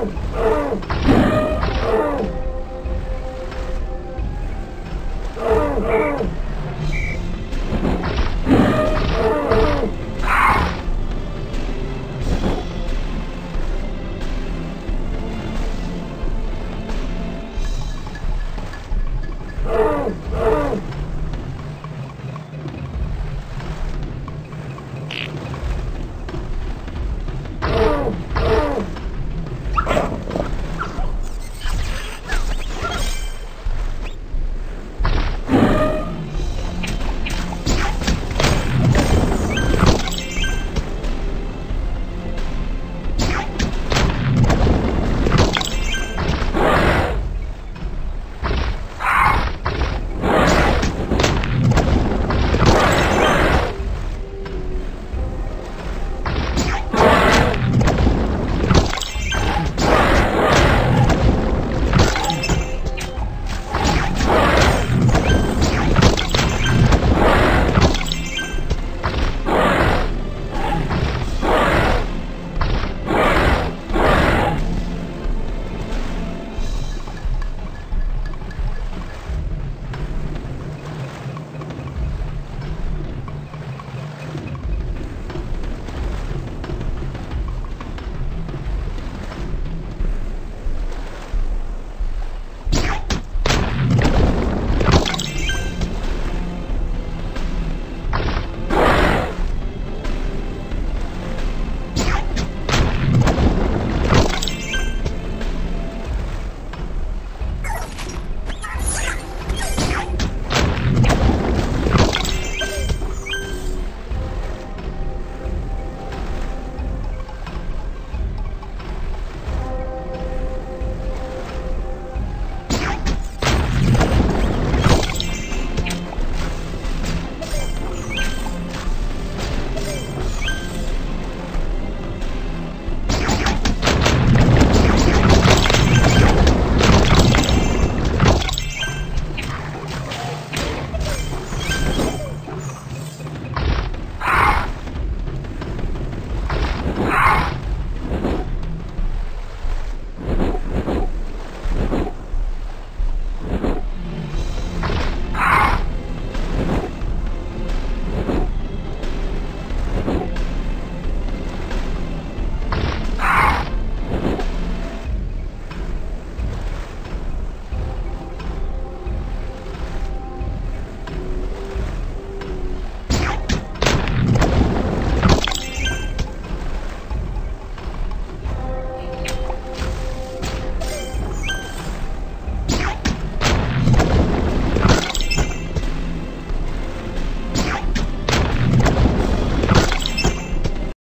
Oh!